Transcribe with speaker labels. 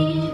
Speaker 1: you.